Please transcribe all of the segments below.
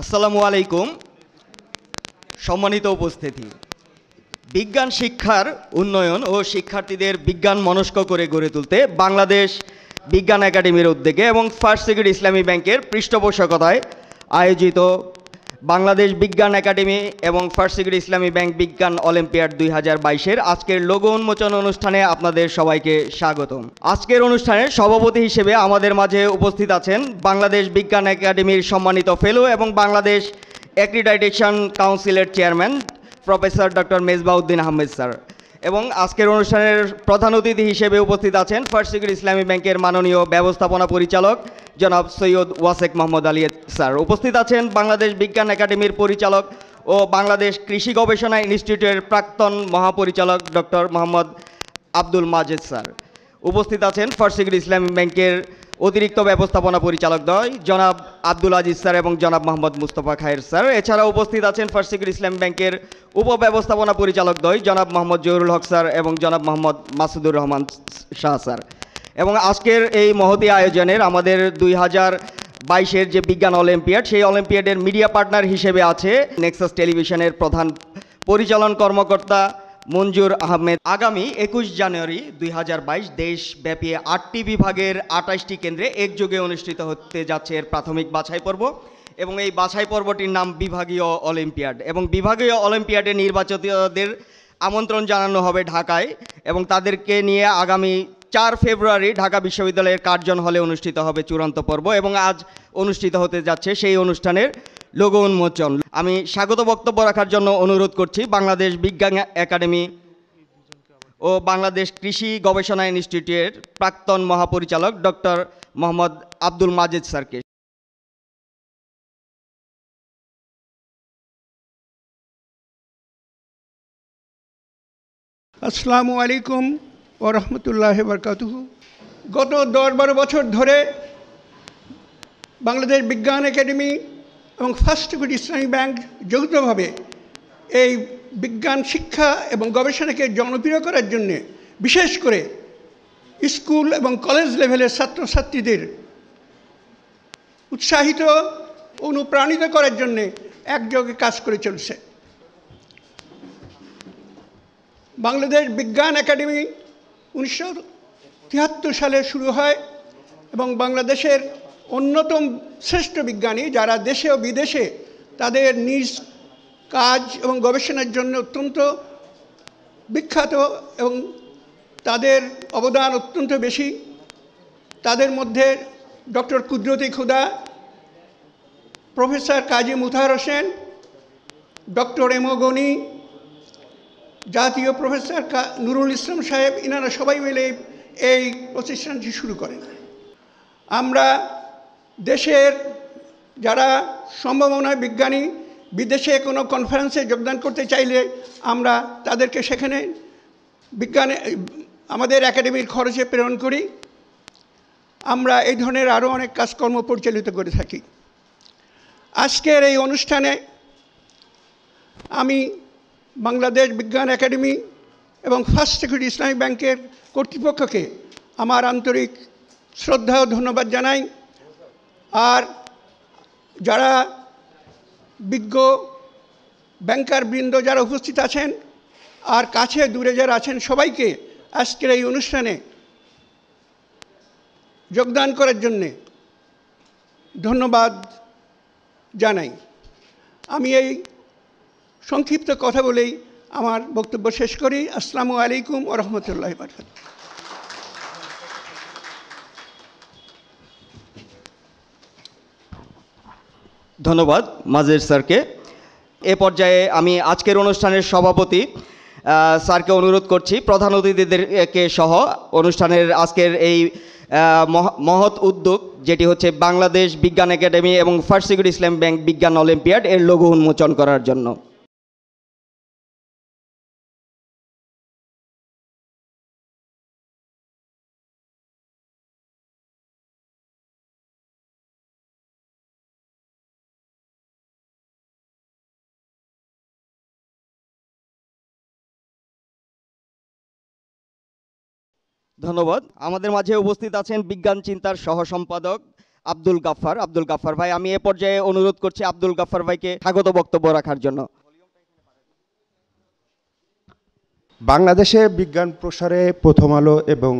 আসসালামু আলাইকুম। সম্মানিত উপস্থিতি। বিজ্ঞান শিক্ষার উন্নয়ন ও শিক্ষার্থীদের বিজ্ঞান মনস্ক করে গড়ে তুলতে বাংলাদেশ বিজ্ঞান একাডেমির উদ্যোগে এবং ফার্স্ট সিকিউর ইসলামী ব্যাংকের পৃষ্ঠপোষকতায় আয়োজিত বাংলাদেশ বিজ্ঞান একাডেমি এবং ফার্স্ট সিকিউর ইসলামী ব্যাংক বিজ্ঞান অলিম্পিয়াড দুই হাজার বাইশের আজকের লোগো উন্মোচন অনুষ্ঠানে আপনাদের সবাইকে স্বাগতম। আজকের অনুষ্ঠানের সভাপতি হিসেবে আমাদের মাঝে উপস্থিত আছেন বাংলাদেশ বিজ্ঞান একাডেমির সম্মানিত ফেলো এবং বাংলাদেশ অ্যাক্রিডাইটেশন কাউন্সিলের chairman professor doctor Mezbauddin Ahmed sir. এবং আজকের অনুষ্ঠানের প্রধান অতিথি হিসেবে উপস্থিত আছেন ফার্স্ট সিকিউর ইসলামী ব্যাংকের মাননীয় ব্যবস্থাপনা পরিচালক জনাব সৈয়দ ওয়াসেক মোহাম্মদ আলী স্যার। উপস্থিত আছেন বাংলাদেশ বিজ্ঞান একাডেমির পরিচালক ও বাংলাদেশ কৃষি গবেষণা ইনস্টিটিউটের প্রাক্তন মহাপরিচালক ডক্টর মোহাম্মদ আব্দুল মাজেদ স্যার। উপস্থিত আছেন ফার্স্ট সিকিউর ইসলামী ব্যাংকের অতিরিক্ত ব্যবস্থাপনা পরিচালক দয় জনাব আব্দুল আজিজ স্যার এবং জনাব মোহাম্মদ মুস্তফা খায়ের স্যার। এছাড়া উপস্থিত আছেন ফার্স্ট ইসলাম ব্যাংকের উপব্যবস্থাপনা পরিচালক দয় জনাব মোহাম্মদ জহুরুল হক স্যার এবং জনাব মোহাম্মদ মাসুদুর রহমান শাহ স্যার। এবং আজকের এই মহতি আয়োজনের আমাদের দুই হাজার বাইশের যে বিজ্ঞান অলিম্পিয়াড, সেই অলিম্পিয়াডের মিডিয়া পার্টনার হিসেবে আছে নেক্সাস টেলিভিশনের প্রধান পরিচালন কর্মকর্তা মঞ্জুর আহমেদ। আগামী একুশ জানুয়ারি দুই হাজার বাইশ দেশব্যাপী আটটি বিভাগের আঠাশটি কেন্দ্রে একযোগে অনুষ্ঠিত হতে যাচ্ছে এর প্রাথমিক বাছাই পর্ব এবং এই বাছাই পর্বটির নাম বিভাগীয় অলিম্পিয়াড এবং বিভাগীয় অলিম্পিয়াডে নির্বাচিতদের আমন্ত্রণ জানানো হবে ঢাকায় এবং তাদেরকে নিয়ে আগামী চার ফেব্রুয়ারি ঢাকা বিশ্ববিদ্যালয়ের কার্জন হলে অনুষ্ঠিত হবে চূড়ান্ত পর্ব এবং আজ অনুষ্ঠিত হতে যাচ্ছে সেই অনুষ্ঠানের লোগো উন্মোচন। আমি স্বাগত বক্তব্য রাখার জন্য অনুরোধ করছি বাংলাদেশ বিজ্ঞান একাডেমি ও বাংলাদেশ কৃষি গবেষণা ইনস্টিটিউটের প্রাক্তন মহাপরিচালক ডক্টর মোহাম্মদ আব্দুল মাজেদ স্যারকে। আসসালামু আলাইকুম। ও রহমতুল্লাহ বরকাতুহু। গত দশ বারো বছর ধরে বাংলাদেশ বিজ্ঞান একাডেমি এবং ফার্স্ট সিকিউরিটি ইসলামী ব্যাংক যৌথভাবে এই বিজ্ঞান শিক্ষা এবং গবেষণাকে জনপ্রিয় করার জন্যে বিশেষ করে স্কুল এবং কলেজ লেভেলের ছাত্রছাত্রীদের উৎসাহিত, অনুপ্রাণিত করার জন্যে একযোগে কাজ করে চলছে। বাংলাদেশ বিজ্ঞান একাডেমি উনিশশো তিয়াত্তর সালে শুরু হয় এবং বাংলাদেশের অন্যতম শ্রেষ্ঠ বিজ্ঞানী যারা দেশে ও বিদেশে তাদের নিজ কাজ এবং গবেষণার জন্য অত্যন্ত বিখ্যাত এবং তাদের অবদান অত্যন্ত বেশি। তাদের মধ্যে doctor Qudrat-i Khuda, professor Kazi Motahar Hossain, doctor M O Ghani জাতীয় প্রফেসর নুরুল ইসলাম সাহেব, ইনারা সবাই মিলে এই প্রতিষ্ঠানটি শুরু করেন। আমরা দেশের যারা সম্ভাবনায় বিজ্ঞানী, বিদেশে কোনো কনফারেন্সে যোগদান করতে চাইলে আমরা তাদেরকে সেখানে বিজ্ঞানে, আমাদের একাডেমির খরচে প্রেরণ করি। আমরা এই ধরনের আরও অনেক কাজকর্ম পরিচালিত করে থাকি। আজকের এই অনুষ্ঠানে আমি বাংলাদেশ বিজ্ঞান একাডেমি এবং ফার্স্ট সিকিউরিটি ইসলামী ব্যাংকের কর্তৃপক্ষকে আমার আন্তরিক শ্রদ্ধা ও ধন্যবাদ জানাই। আর যারা বিজ্ঞ ব্যাংকার বৃন্দ যারা উপস্থিত আছেন আর কাছে দূরে যারা আছেন, সবাইকে আজকের এই অনুষ্ঠানে যোগদান করার জন্যে ধন্যবাদ জানাই। আমি এই সংক্ষিপ্ত কথা বলেই আমার বক্তব্য শেষ করি। আসসালামু আলাইকুম ও রহমতুল্লাহ ধন্যবাদ মাজের স্যারকে। এ পর্যায়ে আমি আজকের অনুষ্ঠানের সভাপতি স্যারকে অনুরোধ করছি, প্রধান অতিথিদেরকে সহ অনুষ্ঠানের আজকের এই মহৎ উদ্যোগ, যেটি হচ্ছে বাংলাদেশ বিজ্ঞান একাডেমি এবং সিকিউরিটি ইসলাম ব্যাংক বিজ্ঞান অলিম্পিয়াড, এর লঘু উন্মোচন করার জন্য। ধন্যবাদ। আমাদের মাঝে উপস্থিত আছেন বিজ্ঞান চিন্তার সহ সম্পাদক আব্দুল গাফফার। আব্দুল গাফফার ভাই, আমি এ পর্যায়ে অনুরোধ করছি আব্দুল গাফফার ভাইকে স্বাগত বক্তব্য রাখার জন্য। বাংলাদেশে বিজ্ঞান প্রসারে প্রথম আলো এবং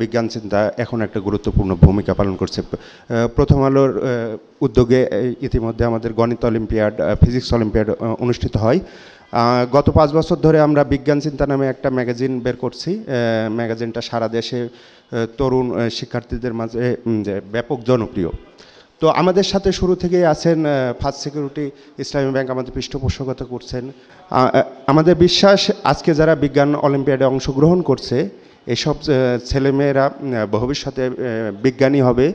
বিজ্ঞান চিন্তা এখন একটা গুরুত্বপূর্ণ ভূমিকা পালন করছে। প্রথম আলোর উদ্যোগে ইতিমধ্যে আমাদের গণিত অলিম্পিয়াড ফিজিক্স অলিম্পিয়াড অনুষ্ঠিত হয়। গত পাঁচ বছর ধরে আমরা বিজ্ঞান চিন্তা নামে একটা ম্যাগাজিন বের করছি। ম্যাগাজিনটা সারা দেশে তরুণ শিক্ষার্থীদের মাঝে ব্যাপক জনপ্রিয়। তো আমাদের সাথে শুরু থেকেই আছেন ফার্স্ট সিকিউরিটি ইসলামী ব্যাংক আমাদের পৃষ্ঠপোষকতা করছেন। আমাদের বিশ্বাস, আজকে যারা বিজ্ঞান অলিম্পিয়াডে অংশগ্রহণ করছে, এসব ছেলেমেয়েরা ভবিষ্যতে বিজ্ঞানী হবে,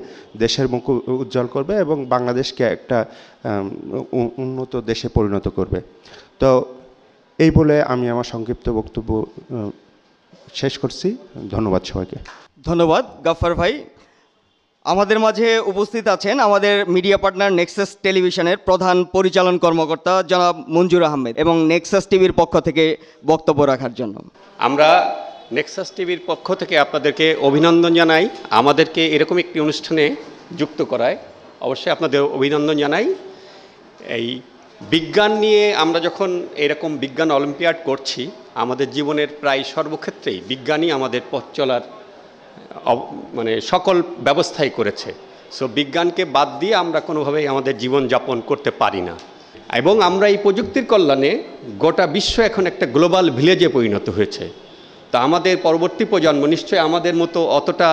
দেশের মুখ উজ্জ্বল করবে এবং বাংলাদেশকে একটা উন্নত দেশে পরিণত করবে। তো এই বলে আমি আমার সংক্ষিপ্ত বক্তব্য শেষ করছি। ধন্যবাদ সবাইকে। ধন্যবাদ গাফফার ভাই। আমাদের মাঝে উপস্থিত আছেন আমাদের মিডিয়া পার্টনার নেক্সাস টেলিভিশনের প্রধান পরিচালন কর্মকর্তা জনাব মঞ্জুর আহমেদ এবং নেক্সাস টিভির পক্ষ থেকে বক্তব্য রাখার জন্য। আমরা নেক্সাস টিভির পক্ষ থেকে আপনাদেরকে অভিনন্দন জানাই। আমাদেরকে এরকম একটি অনুষ্ঠানে যুক্ত করায়। অবশ্যই আপনাদের অভিনন্দন জানাই। এই বিজ্ঞান নিয়ে আমরা যখন এরকম বিজ্ঞান অলিম্পিয়াড করছি, আমাদের জীবনের প্রায় সর্বক্ষেত্রেই বিজ্ঞানই আমাদের পথ চলার মানে সকল ব্যবস্থাই করেছে। সো বিজ্ঞানকে বাদ দিয়ে আমরা কোনোভাবেই আমাদের জীবন যাপন করতে পারি না। এবং আমরা এই প্রযুক্তির কল্যাণে গোটা বিশ্ব এখন একটা গ্লোবাল ভিলেজে পরিণত হয়েছে। তা আমাদের পরবর্তী প্রজন্ম নিশ্চয়ই আমাদের মতো অতটা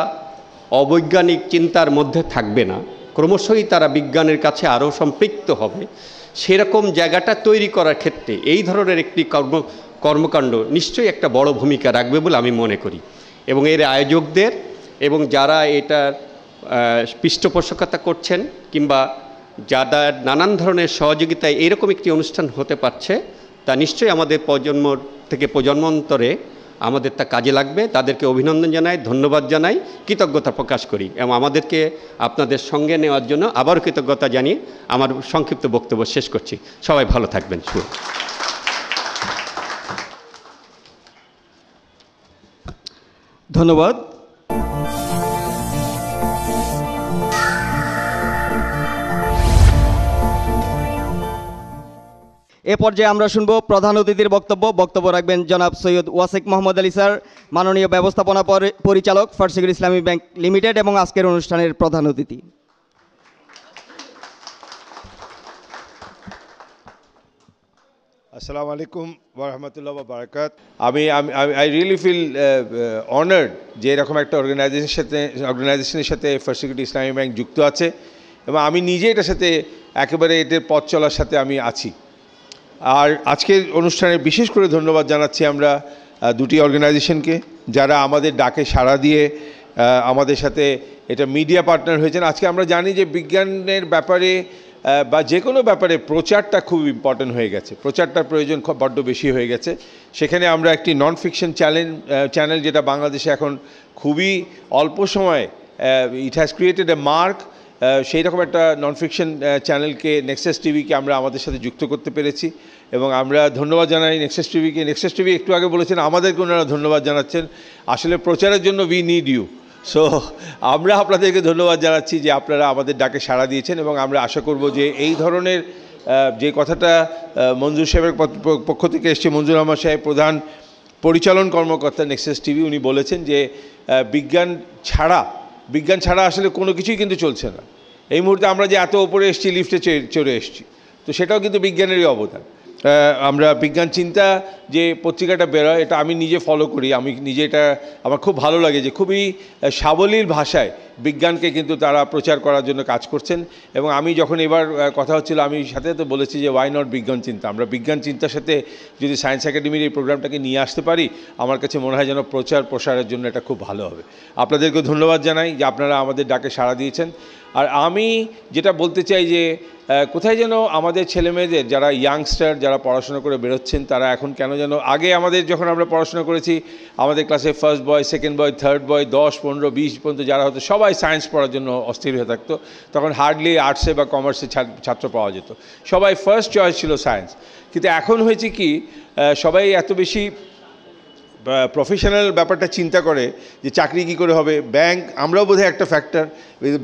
অবৈজ্ঞানিক চিন্তার মধ্যে থাকবে না। ক্রমশই তারা বিজ্ঞানের কাছে আরও সম্পৃক্ত হবে। সেরকম জায়গাটা তৈরি করার ক্ষেত্রে এই ধরনের একটি কর্ম, কর্মকাণ্ড নিশ্চয়ই একটা বড় ভূমিকা রাখবে বলে আমি মনে করি। এবং এর আয়োজকদের এবং যারা এটার পৃষ্ঠপোষকতা করছেন কিংবা যাদের নানান ধরনের সহযোগিতায় এরকম একটি অনুষ্ঠান হতে পারছে, তা নিশ্চয়ই আমাদের প্রজন্ম থেকে প্রজন্মান্তরে আমাদের তা কাজে লাগবে। তাদেরকে অভিনন্দন জানাই, ধন্যবাদ জানাই, কৃতজ্ঞতা প্রকাশ করি এবং আমাদেরকে আপনাদের সঙ্গে নেওয়ার জন্য আবারও কৃতজ্ঞতা জানিয়ে আমার সংক্ষিপ্ত বক্তব্য শেষ করছি। সবাই ভালো থাকবেন। শুভ ধন্যবাদ। এ পর্যায়ে আমরা শুনব প্রধান অতিথির বক্তব্য। বক্তব্য রাখবেন জনাব সৈয়দ ওয়াসিক মোহাম্মদ আলী স্যার, মাননীয় ব্যবস্থাপনা পরিচালক ফার্সিগুর ইসলামী ব্যাংক লিমিটেড এবং আজকের অনুষ্ঠানের প্রধান অতিথি। Assalamu আলাইকুম wa barakat. আমি আই রিয়েলি ফিল অনার্ড যে এরকম একটা অর্গানাইজেশনের সাথে অর্গানাইজেশনের সাথে ফার্স্ট ইসলামী ব্যাংক যুক্ত আছে এবং আমি নিজে এটার সাথে একেবারে এদের পথ চলার সাথে আমি আছি। আর আজকের অনুষ্ঠানে বিশেষ করে ধন্যবাদ জানাচ্ছি আমরা দুটি অর্গানাইজেশনকে যারা আমাদের ডাকে সাড়া দিয়ে আমাদের সাথে এটা মিডিয়া পার্টনার হয়েছেন। আজকে আমরা জানি যে বিজ্ঞানের ব্যাপারে বা যে কোনো ব্যাপারে প্রচারটা খুব ইম্পর্টেন্ট হয়ে গেছে। প্রচারটার প্রয়োজন খুব বড্ড বেশি হয়ে গেছে। সেখানে আমরা একটি নন ফিকশন চ্যানেল চ্যানেল যেটা বাংলাদেশে এখন খুবই অল্প সময়ে it has created a mark সেই রকম একটা নন ফিকশন চ্যানেলকে নেক্সাস টিভিকে আমরা আমাদের সাথে যুক্ত করতে পেরেছি এবং আমরা ধন্যবাদ জানাই নেক্সাস টিভিকে নেক্সাস টিভি একটু আগে বলেছেন, আমাদেরকে ওনারা ধন্যবাদ জানাচ্ছেন। আসলে প্রচারের জন্য উই নিড ইউ সো আমরা আপনাদেরকে ধন্যবাদ জানাচ্ছি যে আপনারা আমাদের ডাকে সাড়া দিয়েছেন এবং আমরা আশা করব যে এই ধরনের যে কথাটা মঞ্জুর সাহেবের পক্ষ থেকে এসছে, মঞ্জুর রহমান সাহেব প্রধান পরিচালন কর্মকর্তা নেক্সাস টিভি উনি বলেছেন যে বিজ্ঞান ছাড়া বিজ্ঞান ছাড়া আসলে কোনো কিছুই কিন্তু চলছে না। এই মুহূর্তে আমরা যে এত ওপরে এসেছি লিফটে চড়ে এসেছি, তো সেটাও কিন্তু বিজ্ঞানেরই অবদান। আমরা বিজ্ঞান চিন্তা যে পত্রিকাটা বেরোয়, এটা আমি নিজে ফলো করি। আমি নিজে এটা, আমার খুব ভালো লাগে যে খুবই সাবলীল ভাষায় বিজ্ঞানকে কিন্তু তারা প্রচার করার জন্য কাজ করছেন। এবং আমি যখন এবার কথা হচ্ছিল, আমি সাথে তো বলেছি যে ওয়াই নট বিজ্ঞান চিন্তা? আমরা বিজ্ঞান চিন্তার সাথে যদি সায়েন্স একাডেমির এই প্রোগ্রামটাকে নিয়ে আসতে পারি, আমার কাছে মনে হয় যেন প্রচার প্রসারের জন্য এটা খুব ভালো হবে। আপনাদেরকে ধন্যবাদ জানাই যে, আপনারা আমাদের ডাকে সাড়া দিয়েছেন। আর আমি যেটা বলতে চাই যে কোথায় যেন আমাদের ছেলেমেয়েদের, যারা ইয়াংস্টার যারা পড়াশোনা করে বেরোচ্ছেন, তারা এখন কেন যেন, আগে আমাদের যখন আমরা পড়াশোনা করেছি, আমাদের ক্লাসে first boy second boy third boy দশ, পনেরো, বিশ পর্যন্ত যারা হতো, সবাই সায়েন্স পড়ার জন্য অস্থির হয়ে থাকতো। তখন হার্ডলি আর্টসে বা কমার্সে ছাত্র পাওয়া যেত। সবাই ফার্স্ট চয়েস ছিল সায়েন্স কিন্তু এখন হয়েছে কি সবাই এত বেশি প্রফেশনাল ব্যাপারটা চিন্তা করে যে চাকরি কী করে হবে। ব্যাংক আমরাও বোধহয় একটা ফ্যাক্টর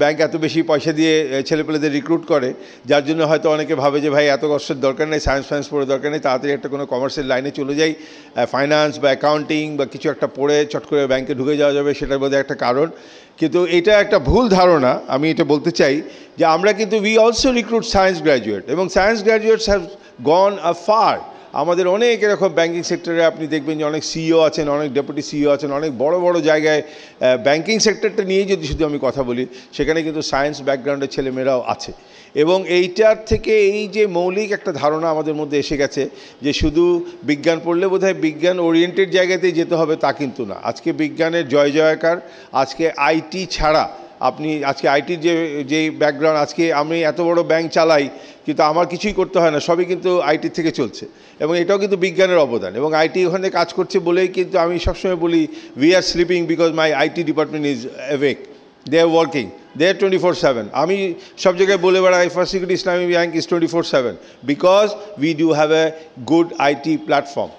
ব্যাংক এত বেশি পয়সা দিয়ে ছেলেপেলেদের রিক্রুট করে, যার জন্য হয়তো অনেকে ভাবে যে, ভাই, এত কষ্টের দরকার নেই সায়েন্স ফায়েন্স পড়ে দরকার নেই, তাড়াতাড়ি একটা কোনো কমার্সের লাইনে চলে যাই। ফাইন্যান্স বা অ্যাকাউন্টিং বা কিছু একটা পড়ে চট করে ব্যাংকে ঢুকে যাওয়া যাবে, সেটার বোধহয় একটা কারণ। কিন্তু এটা একটা ভুল ধারণা, আমি এটা বলতে চাই যে, আমরা কিন্তু we also recruit science graduate এবং science graduates have gone a far আমাদের অনেক এরকম ব্যাঙ্কিং সেক্টরে আপনি দেখবেন যে অনেক সিইও আছেন, অনেক ডেপুটি সিইও আছেন, অনেক বড় বড় জায়গায় ব্যাঙ্কিং সেক্টরটা নিয়েই যদি শুধু আমি কথা বলি, সেখানে কিন্তু সায়েন্স ব্যাকগ্রাউন্ডের ছেলেমেয়েরাও আছে। এবং এইটার থেকে এই যে মৌলিক একটা ধারণা আমাদের মধ্যে এসে গেছে যে শুধু বিজ্ঞান পড়লে বোধহয় বিজ্ঞান ওরিয়েন্টেড জায়গাতেই যেতে হবে তা কিন্তু না। আজকে বিজ্ঞানের জয় জয়কার আজকে আইটি ছাড়া আপনি আজকে আইটির যে যেই ব্যাকগ্রাউন্ড আজকে আমি এত বড় ব্যাংক চালাই, কিন্তু আমার কিছুই করতে হয় না, সবই কিন্তু আইটির থেকে চলছে। এবং এটাও কিন্তু বিজ্ঞানের অবদান। এবং আইটি ওখানে কাজ করছে বলেই কিন্তু আমি সবসময় বলি we are sleeping because my IT department is awake they are working they are twenty four seven আমি সব জায়গায় বলে বেড়াই First Security Islami Bank is twenty four seven because we do have a good IT platform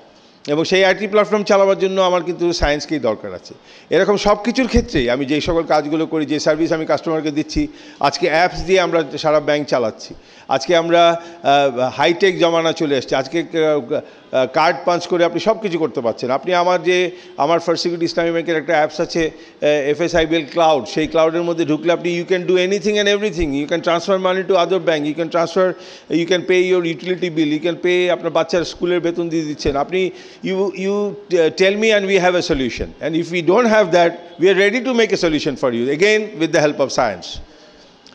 এবং সেই IT platform চালাবার জন্য আমার কিন্তু সায়েন্সকেই দরকার আছে। এরকম সব কিছুর ক্ষেত্রেই আমি যেই সকল কাজগুলো করি, যে সার্ভিস আমি কাস্টমারকে দিচ্ছি, আজকে অ্যাপস দিয়ে আমরা সারা ব্যাংক চালাচ্ছি। আজকে আমরা হাইটেক জমানা চলে এসছে। আজকে কার্ড পাঞ্চ করে আপনি সব কিছু করতে পারছেন। আপনি আমার যে, আমার ফার্স্ট সিকিউরিটি ইসলামী ব্যাংকের একটা অ্যাপস আছে এফএসআইবিএল ক্লাউড সেই ক্লাউডের মধ্যে ঢুকলে আপনি you can do anything and everything you can transfer money to other bank you can transfer you can pay your utility bill you can pay আপনার বাচ্চার স্কুলের বেতন দিয়ে দিচ্ছেন। আপনি you you tell me and we have a solution and if you don't have that we are ready to make a solution for you again with the help of science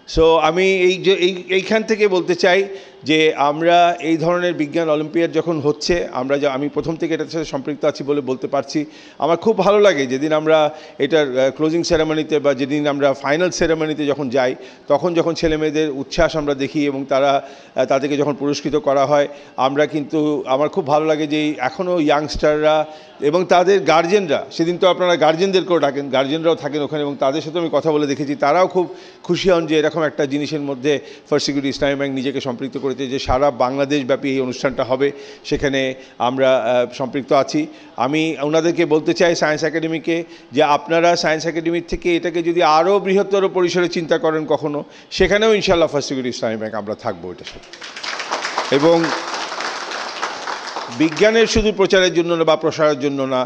so আমি এই যে এই এইখান থেকে বলতে চাই যে আমরা এই ধরনের বিজ্ঞান অলিম্পিয়াড যখন হচ্ছে, আমরা যা, আমি প্রথম থেকে এটার সাথে সম্পৃক্ত আছি বলে বলতে পারছি। আমার খুব ভালো লাগে যেদিন আমরা এটার ক্লোজিং সেরেমনিতে বা যেদিন আমরা ফাইনাল সেরেমনিতে যখন যাই, তখন যখন ছেলে মেয়েদের উচ্ছ্বাস আমরা দেখি এবং তারা তাদেরকে যখন পুরস্কৃত করা হয়, আমরা কিন্তু, আমার খুব ভালো লাগে যে এখনও ইয়াংস্টাররা এবং তাদের গার্জেনরা সেদিন তো আপনারা গার্জেনদেরকেও ডাকেন গার্জেনরাও থাকেন ওখানে এবং তাদের সাথে আমি কথা বলে দেখেছি। তারাও খুব খুশি হন যে এরকম একটা জিনিসের মধ্যে ফার্স্ট সিকিউরিটি ইসলামী ব্যাংক নিজেকে সম্পৃক্ত করেছে যে সারা বাংলাদেশ ব্যাপী এই অনুষ্ঠানটা হবে, সেখানে আমরা সম্পৃক্ত আছি। আমি ওনাদেরকে বলতে চাই সায়েন্স একাডেমিকে যে আপনারা সায়েন্স একাডেমির থেকে এটাকে যদি আরও বৃহত্তর পরিসরে চিন্তা করেন কখনো, সেখানেও ইনশাল্লাহ ফার্স্ট ইসলামী ব্যাংক আমরা থাকব এটা এবং বিজ্ঞানের শুধু প্রচারের জন্য না বা প্রসারের জন্য না,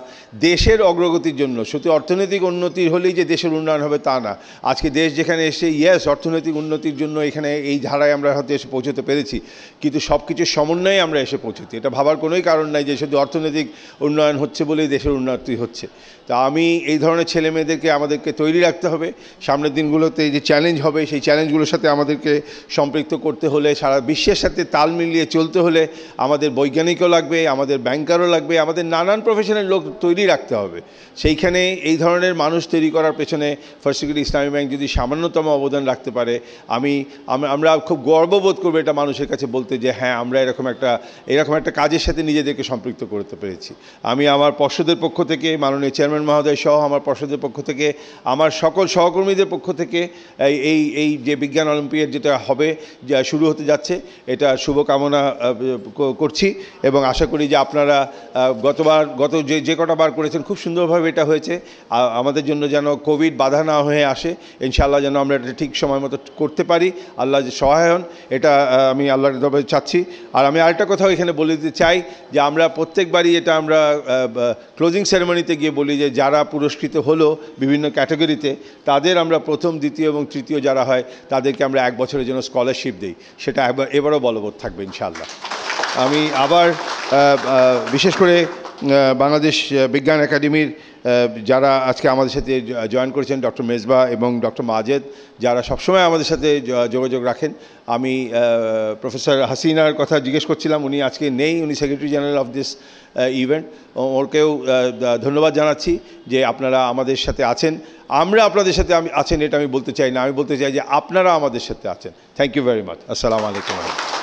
দেশের অগ্রগতির জন্য। শুধু অর্থনৈতিক উন্নতি হলেই যে দেশের উন্নয়ন হবে তা না। আজকে দেশ যেখানে এসে ইয়েস অর্থনৈতিক উন্নতির জন্য এখানে এই ধারায় আমরা হয়তো এসে পৌঁছতে পেরেছি। কিন্তু সব কিছুর সমন্বয়ে আমরা এসে পৌঁছতে এটা ভাবার কোনোই কারণ নাই যে শুধু অর্থনৈতিক উন্নয়ন হচ্ছে বলেই দেশের উন্নতি হচ্ছে। তা আমি এই ধরনের ছেলে মেয়েদেরকে আমাদেরকে তৈরি রাখতে হবে। সামনের দিনগুলোতে যে চ্যালেঞ্জ হবে, সেই চ্যালেঞ্জগুলোর সাথে আমাদেরকে সম্পৃক্ত করতে হলে, সারা বিশ্বের সাথে তাল মিলিয়ে চলতে হলে আমাদের বৈজ্ঞানিকও লাগবে। আমাদের ব্যাংকারও লাগবে, আমাদের নানান প্রফেশনের লোক তৈরি রাখতে হবে। সেইখানে এই ধরনের মানুষ তৈরি করার পেছনে ফার্স্ট সিকিউরিটি ইসলামী ব্যাংক যদি সামান্যতম অবদান রাখতে পারে, আমি আমরা খুব গর্ববোধ করব এটা মানুষের কাছে বলতে যে হ্যাঁ আমরা এরকম একটা এরকম একটা কাজের সাথে নিজেদেরকে সম্পৃক্ত করতে পেরেছি। আমি আমার পর্ষদের পক্ষ থেকে, মাননীয় চেয়ারম্যান মহোদয় সহ আমার পর্ষদের পক্ষ থেকে, আমার সকল সহকর্মীদের পক্ষ থেকে, এই এই এই যে বিজ্ঞান অলিম্পিয়াড যেটা হবে, যা শুরু হতে যাচ্ছে, এটা শুভকামনা করছি এবং আশা করি যে আপনারা গতবার, গত যে যে কটা বার করেছেন, খুব সুন্দরভাবে এটা হয়েছে। আমাদের জন্য যেন কোভিড বাধা না হয়ে আসে, ইনশাআল্লাহ যেন আমরা এটা ঠিক সময় মতো করতে পারি। আল্লাহ যে সহায় হন, এটা আমি আল্লাহর তবে চাচ্ছি। আর আমি আরেকটা কথাও এখানে বলে দিতে চাই যে আমরা প্রত্যেকবারই এটা আমরা ক্লোজিং সেরেমনিতে গিয়ে বলি যে যারা পুরস্কৃত হলো বিভিন্ন ক্যাটাগরিতে তাদের আমরা প্রথম, দ্বিতীয় এবং তৃতীয় যারা হয়, তাদেরকে আমরা এক বছরের জন্য স্কলারশিপ দিই। সেটা এবারও বলবৎ থাকবে, ইনশাআল্লাহ। আমি আবার বিশেষ করে বাংলাদেশ বিজ্ঞান একাডেমির যারা আজকে আমাদের সাথে জয়েন করেছেন ডক্টর মেজবা এবং ডক্টর মাজেদ, যারা সবসময় আমাদের সাথে যোগাযোগ রাখেন, আমি প্রফেসর হাসিনার কথা জিজ্ঞেস করছিলাম, উনি আজকে নেই, উনি secretary general of this event. ওরকেও ধন্যবাদ জানাচ্ছি যে আপনারা আমাদের সাথে আছেন। আমরা আপনাদের সাথে আমি, আছেন এটা আমি বলতে চাই না, আমি বলতে চাই যে আপনারা আমাদের সাথে আছেন। থ্যাংক ইউ ভেরি মাচ আসসালামু আলাইকুম।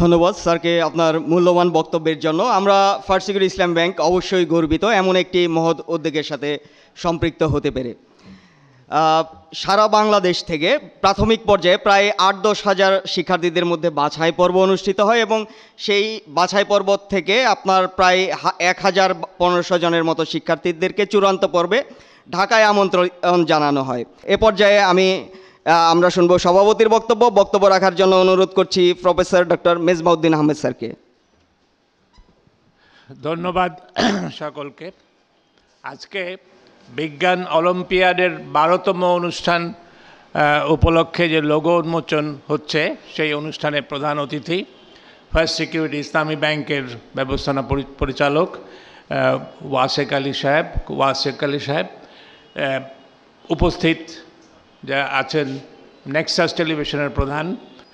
ধন্যবাদ স্যারকে আপনার মূল্যবান বক্তব্যের জন্য। আমরা সিকিউরিটি ইসলাম ব্যাংক অবশ্যই গর্বিত, এমন একটি মহৎ উদ্যোগের সাথে সম্পৃক্ত হতে পেরে। সারা বাংলাদেশ থেকে প্রাথমিক পর্যায়ে প্রায় আট দশ হাজার শিক্ষার্থীদের মধ্যে বাছাই পর্ব অনুষ্ঠিত হয় এবং সেই বাছাই পর্ব থেকে আপনার প্রায় এক হাজার পনেরোশো জনের মতো শিক্ষার্থীদেরকে চূড়ান্ত পর্বে ঢাকায় আমন্ত্রণ জানানো হয়। এ পর্যায়ে আমি আমরা শুনব সভাপতির বক্তব্য বক্তব্য রাখার জন্য অনুরোধ করছি প্রফেসর ডক্টর মেজবাউদ্দিন আহমেদ স্যারকে। ধন্যবাদ সকলকে। আজকে বিজ্ঞান অলিম্পিয়াডের বারোতম অনুষ্ঠান উপলক্ষে যে লোগো উন্মোচন হচ্ছে, সেই অনুষ্ঠানে প্রধান অতিথি, ফার্স্ট সিকিউরিটি ইসলামী ব্যাংকের ব্যবস্থাপনা পরিচালক ওয়াসেক আলী সাহেব, ওয়াসেক আলী সাহেব উপস্থিত যা আছেন নেক্সাস টেলিভিশনের প্রধান।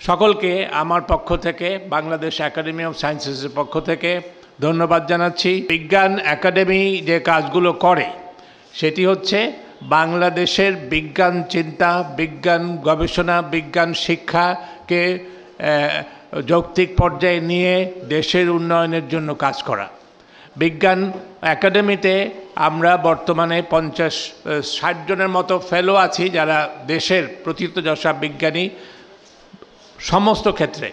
সকলকে আমার পক্ষ থেকে, বাংলাদেশ একাডেমি অফ সায়েন্সেসের পক্ষ থেকে ধন্যবাদ জানাচ্ছি। বিজ্ঞান একাডেমি যে কাজগুলো করে, সেটি হচ্ছে বাংলাদেশের বিজ্ঞান চিন্তা, বিজ্ঞান গবেষণা, বিজ্ঞান শিক্ষাকে যৌক্তিক পর্যায়ে নিয়ে দেশের উন্নয়নের জন্য কাজ করা। বিজ্ঞান একাডেমিতে আমরা বর্তমানে পঞ্চাশ ষাট জনের মতো ফেলো আছি যারা দেশের প্রথিতযশা বিজ্ঞানী সমস্ত ক্ষেত্রে।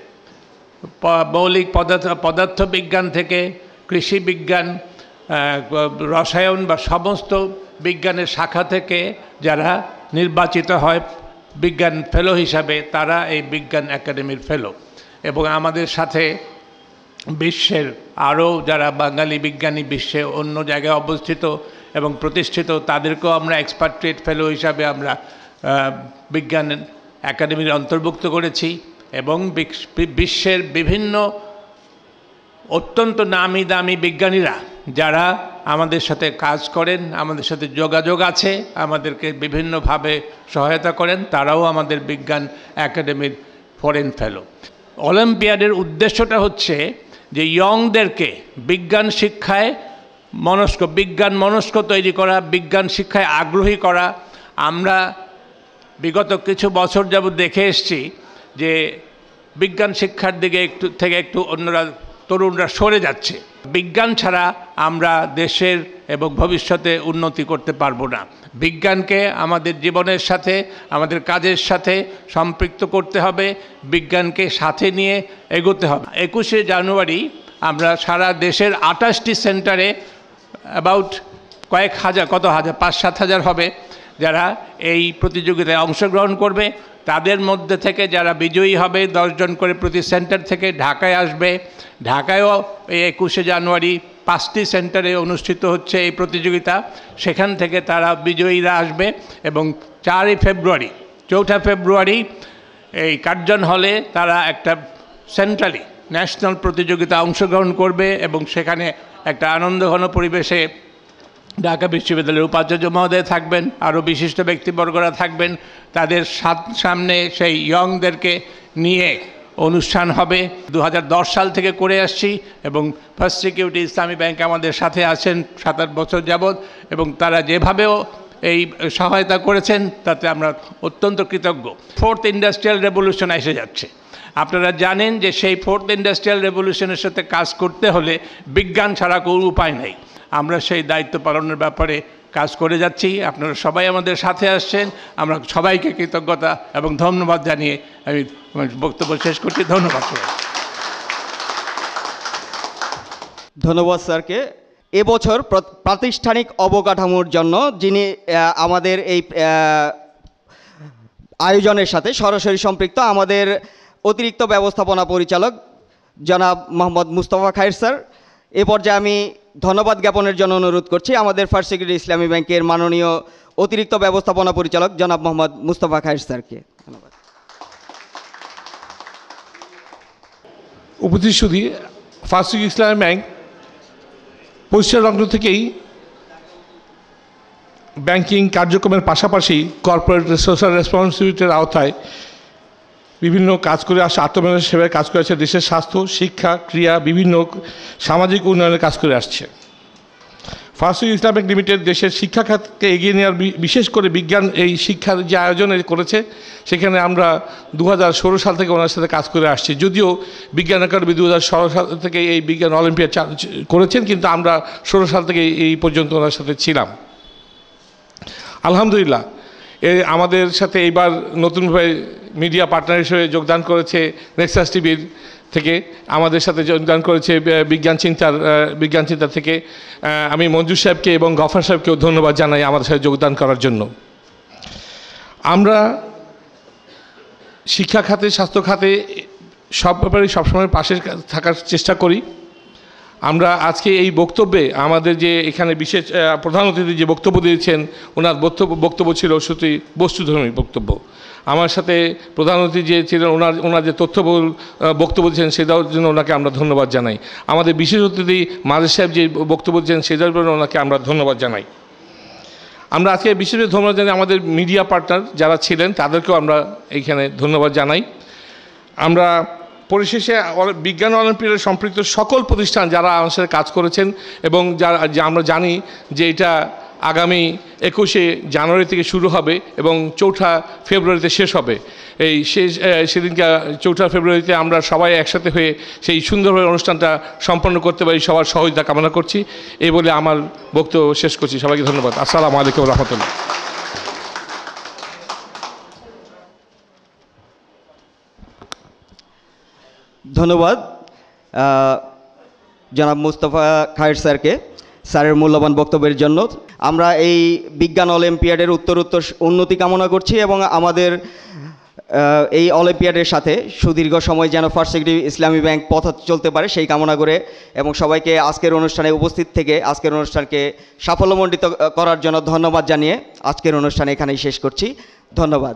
মৌলিক পদার্থ পদার্থ বিজ্ঞান থেকে কৃষি বিজ্ঞান রসায়ন বা সমস্ত বিজ্ঞানের শাখা থেকে যারা নির্বাচিত হয় বিজ্ঞান ফেলো হিসাবে, তারা এই বিজ্ঞান একাডেমির ফেলো এবং আমাদের সাথে বিশ্বের আরও যারা বাঙালি বিজ্ঞানী বিশ্বে অন্য জায়গায় অবস্থিত এবং প্রতিষ্ঠিত, তাদেরকেও আমরা এক্সপার্ট্রেট ফেলো হিসাবে আমরা বিজ্ঞান একাডেমির অন্তর্ভুক্ত করেছি এবং বিশ- বিশ্বের বিভিন্ন অত্যন্ত নামি দামি বিজ্ঞানীরা যারা আমাদের সাথে কাজ করেন, আমাদের সাথে যোগাযোগ আছে, আমাদেরকে বিভিন্নভাবে সহায়তা করেন, তারাও আমাদের বিজ্ঞান একাডেমির ফরেন ফেলো অলিম্পিয়াডের উদ্দেশ্যটা হচ্ছে যে ইয়ংদেরকে বিজ্ঞান শিক্ষায় মনস্ক, বিজ্ঞান মনস্ক তৈরি করা, বিজ্ঞান শিক্ষায় আগ্রহী করা। আমরা বিগত কিছু বছর যাবত দেখে এসছি যে বিজ্ঞান শিক্ষার দিকে একটু থেকে একটু অন্যরা তরুণরা সরে যাচ্ছে। বিজ্ঞান ছাড়া আমরা দেশের এবং ভবিষ্যতে উন্নতি করতে পারব না। বিজ্ঞানকে আমাদের জীবনের সাথে, আমাদের কাজের সাথে সম্পৃক্ত করতে হবে। বিজ্ঞানকে সাথে নিয়ে এগোতে হবে। একুশে জানুয়ারি আমরা সারা দেশের আটাশটি সেন্টারে অ্যাবাউট কয়েক হাজার, কত হাজার, পাঁচ সাত হাজার হবে যারা এই প্রতিযোগিতায় অংশগ্রহণ করবে। তাদের মধ্যে থেকে যারা বিজয়ী হবে, দশজন করে প্রতি সেন্টার থেকে ঢাকায় আসবে। ঢাকায়ও এই একুশে জানুয়ারি পাঁচটি সেন্টারে অনুষ্ঠিত হচ্ছে এই প্রতিযোগিতা। সেখান থেকে তারা বিজয়ীরা আসবে এবং চারই ফেব্রুয়ারি, চৌঠা ফেব্রুয়ারি এই কার্জন হলে তারা একটা সেন্ট্রালি, ন্যাশনাল প্রতিযোগিতা অংশগ্রহণ করবে এবং সেখানে একটা আনন্দঘন পরিবেশে ঢাকা বিশ্ববিদ্যালয়ের উপাচার্য মহোদয় থাকবেন, আরও বিশিষ্ট ব্যক্তিবর্গরা থাকবেন। তাদের সামনে সেই ইয়ংদেরকে নিয়ে অনুষ্ঠান হবে। দু হাজার দশ সাল থেকে করে আসছি এবং ফার্স্ট সিকিউরিটি ইসলামী ব্যাংক আমাদের সাথে আছেন সাত আট বছর যাবৎ এবং তারা যেভাবেও এই সহায়তা করেছেন, তাতে আমরা অত্যন্ত কৃতজ্ঞ। ফোর্থ ইন্ডাস্ট্রিয়াল রেভলিউশন এসে যাচ্ছে। আপনারা জানেন যে সেই ফোর্থ ইন্ডাস্ট্রিয়াল রেভলিউশনের সাথে কাজ করতে হলে বিজ্ঞান ছাড়া কোনো উপায় নেই। আমরা সেই দায়িত্ব পালনের ব্যাপারে কাজ করে যাচ্ছি। আপনারা সবাই আমাদের সাথে আসছেন। আমরা সবাইকে কৃতজ্ঞতা এবং ধন্যবাদ জানিয়ে আমি বক্তব্য শেষ করছি। ধন্যবাদ ধন্যবাদ স্যারকে। এবছর প্র- প্রাতিষ্ঠানিক অবকাঠামোর জন্য যিনি আমাদের এই আয়োজনের সাথে সরাসরি সম্পৃক্ত আমাদের অতিরিক্ত ব্যবস্থাপনা পরিচালক জনাব মোহাম্মদ মুস্তফা খায়ের স্যার এ পর্যায়ে আমি ধন্যবাদ জ্ঞাপনের জন্য অনুরোধ করছি আমাদের ফার্স্ট সিকিউরিটি ইসলামী ব্যাংকের মাননীয় অতিরিক্ত ব্যবস্থাপনা পরিচালক জনাব মোহাম্মদ মুস্তফা খায়ের স্যারকে। ধন্যবাদ। উপস্থিত সুদী ফার্স্ট ইসলামী ব্যাংক পরিষ্কার থেকেই ব্যাংকিং কার্যক্রমের পাশাপাশি কর্পোরেট সোশ্যাল রেসপন্সিবিলিটির আওতায় বিভিন্ন কাজ করে আসছে আত্মনির্ভর সেবায় কাজ করে আসছে দেশের স্বাস্থ্য, শিক্ষা, ক্রিয়া, বিভিন্ন সামাজিক উন্নয়নের কাজ করে আসছে। ফার্স্ট ইসলাম ব্যাংক লিমিটেড দেশের শিক্ষা খাতকে এগিয়ে নেওয়ার বিশেষ করে বিজ্ঞান এই শিক্ষার যে আয়োজন করেছে, সেখানে আমরা দু হাজার ষোলো সাল থেকে ওনার সাথে কাজ করে আসছি। যদিও বিজ্ঞান একাডেমি দু হাজার ষোলো সাল থেকে এই বিজ্ঞান অলিম্পিয়াড চা- করেছেন, কিন্তু আমরা ষোলো সাল থেকে এই পর্যন্ত ওনার সাথে ছিলাম। আলহামদুলিল্লাহ এ আমাদের সাথে এইবার নতুনভাবে মিডিয়া পার্টনার হিসেবে যোগদান করেছে নেক্সাস টিভির থেকে। আমাদের সাথে যোগদান করেছে বিজ্ঞান চিন্তার বিজ্ঞান চিন্তা থেকে। আমি মঞ্জু সাহেবকে এবং গফার সাহেবকেও ধন্যবাদ জানাই আমাদের সাথে যোগদান করার জন্য। আমরা শিক্ষা খাতে, স্বাস্থ্য খাতে সব ব্যাপারে সবসময় পাশে থাকার চেষ্টা করি। আমরা আজকে এই বক্তব্যে আমাদের যে এখানে বিশেষ প্রধান অতিথি যে বক্তব্য দিয়েছেন, ওনার বক্তব্য বক্তব্য ছিল সত্যি বস্তুধর্মী বক্তব্য। আমার সাথে প্রধান অতিথি যে ছিলেন, ওনার ওনার যে তথ্য বক্তব্য দিয়েছেন সেটার জন্য ওনাকে আমরা ধন্যবাদ জানাই। আমাদের বিশেষ অতিথি মাদের সাহেব যে বক্তব্য দিয়েছেন, সেটার জন্য ওনাকে আমরা ধন্যবাদ জানাই। আমরা আজকে বিশেষভাবে ধন্যবাদ জানাই আমাদের মিডিয়া পার্টনার যারা ছিলেন, তাদেরকেও আমরা এইখানে ধন্যবাদ জানাই। আমরা পরিশেষে বিজ্ঞান অলিম্পিয়াডে সম্পৃক্ত সকল প্রতিষ্ঠান যারা আমার সাথে কাজ করেছেন এবং যারা আমরা জানি যে এটা আগামী একুশে জানুয়ারি থেকে শুরু হবে এবং চৌঠা ফেব্রুয়ারিতে শেষ হবে। এই শেষ সেদিনকে, চৌঠা ফেব্রুয়ারিতে আমরা সবাই একসাথে হয়ে সেই সুন্দরভাবে অনুষ্ঠানটা সম্পন্ন করতে পারি। সবার সহযোগিতা কামনা করছি। এই বলে আমার বক্তব্য শেষ করছি। সবাইকে ধন্যবাদ। আসসালামু আলাইকুম রহমতুল্লাহ। ধন্যবাদ। জনাব মুস্তফা খায়ের স্যারকে, স্যারের মূল্যবান বক্তব্যের জন্য। আমরা এই বিজ্ঞান অলিম্পিয়াডের উত্তর উত্তর উন্নতি কামনা করছি এবং আমাদের এই অলিম্পিয়াডের সাথে সুদীর্ঘ সময় যেন ফার্স্ট সেক্রেটারি ইসলামী ব্যাংক পথ চলতে পারে সেই কামনা করে এবং সবাইকে আজকের অনুষ্ঠানে উপস্থিত থেকে আজকের অনুষ্ঠানকে সাফল্যমণ্ডিত করার জন্য ধন্যবাদ জানিয়ে আজকের অনুষ্ঠান এখানেই শেষ করছি। ধন্যবাদ।